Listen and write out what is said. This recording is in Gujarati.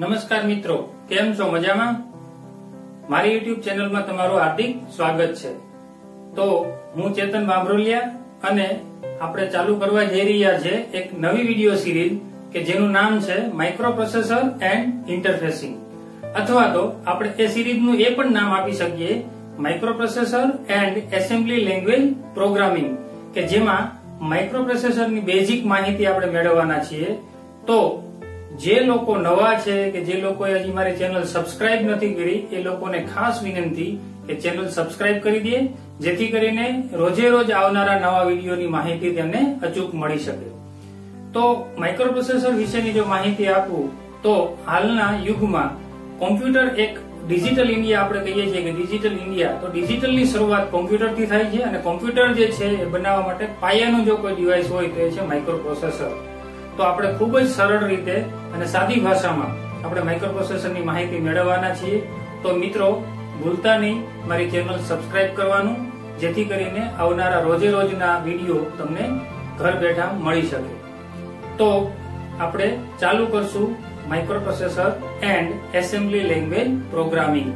નમસ્કાર મિત્રો, કેમ છો? મજામાં? મારી યુટ્યુબ ચેનલમાં તમારું હાર્દિક સ્વાગત છે. તો હું ચેતન બાબરોલિયા અને આપણે ચાલુ કરવા જઈ રહ્યા છે એક નવી વીડિયો સિરીઝ કે જેનું નામ છે માઇક્રો પ્રોસેસર એન્ડ ઇન્ટરફેસિંગ અથવા તો આપણે એ સિરીઝનું એ પણ નામ આપી શકીએ microprocessor and assembly language programming કે જેમાં માઇક્રો પ્રોસેસરની બેઝિક માહિતી આપણે મેળવવાના છીએ. તો જે લોકો નવા છે કે જે લોકોએ હજી મારી ચેનલ સબસ્ક્રાઇબ નથી કરી, એ લોકોને ખાસ વિનંતી કે ચેનલ સબસ્ક્રાઇબ કરી દે, જેથી કરીને રોજે રોજ આવનારા નવા વિડીયોની માહિતી તેમને અચૂક મળી શકે. તો માઇક્રોપ્રોસેસર વિશેની જો માહિતી આપું, તો હાલના યુગમાં કોમ્પ્યુટર એક ડિજિટલ ઇન્ડિયા આપણે કહીએ છીએ કે ડિજિટલ ઇન્ડિયા તો ડિજિટલની શરૂઆત કોમ્પ્યુટરથી થાય છે અને કોમ્પ્યુટર જે છે એ બનાવવા માટે પાયાનું જો કોઈ ડિવાઇસ હોય તો એ છે માઇક્રોપ્રોસેસર તો આપણે ખૂબ જ સરળ રીતે અને સાદી ભાષામાં આપણે માઇક્રોપ્રોસેસરની માહિતી મેળવવાના છીએ. તો મિત્રો, ભૂલતા નહીં, મારી ચેનલ સબસ્ક્રાઇબ કરવાનું, જેથી કરીને આવનારા રોજે રોજના વીડિયો તમને ઘર બેઠા મળી શકે. તો આપણે ચાલુ કરશું microprocessor and assembly language programming